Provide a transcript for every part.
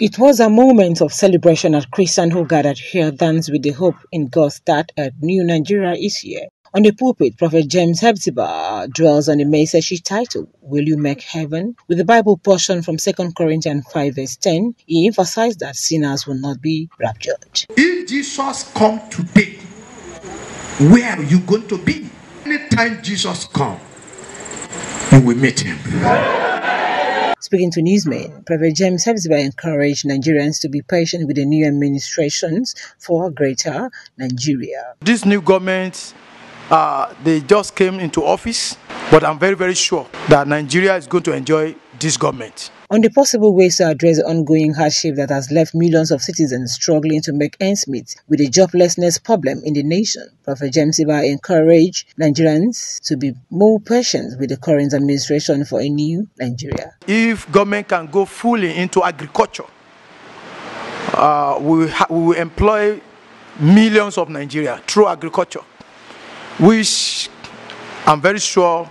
It was a moment of celebration as Christians who gathered here danced with the hope in God that a new Nigeria is here. On the pulpit, Prophet James Hepzibah dwells on the message titled, Will You Make Heaven? With the Bible portion from 2 Corinthians 5 verse 10, he emphasized that sinners will not be raptured. If Jesus come today, where are you going to be? Anytime Jesus come, you will meet him. Speaking to newsmen, Prophet James Hepzibah encouraged Nigerians to be patient with the new administrations for greater Nigeria. This new government, uh, they just came into office, but I'm very, very sure that Nigeria is going to enjoy this government. On the possible ways to address the ongoing hardship that has left millions of citizens struggling to make ends meet with the joblessness problem in the nation, Prophet James Iba encouraged Nigerians to be more patient with the current administration for a new Nigeria. If government can go fully into agriculture, uh, we, we will employ millions of Nigeria through agriculture, which I'm very sure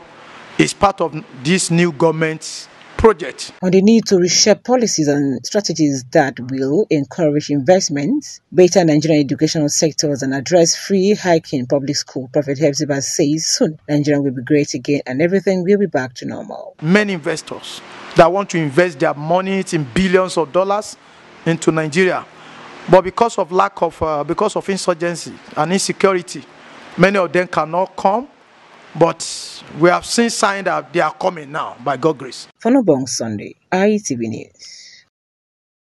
is part of this new government's project. On the need to reshape policies and strategies that will encourage investments, better Nigerian educational sectors, and address free hiking public school, Prophet Hepzibah says soon Nigeria will be great again and everything will be back to normal. Many investors that want to invest their money in billions of dollars into Nigeria, but because of lack of, uh, because of insurgency and insecurity, many of them cannot come but we have seen signs that they are coming now by God's grace. Nobong Sunday, ITV News.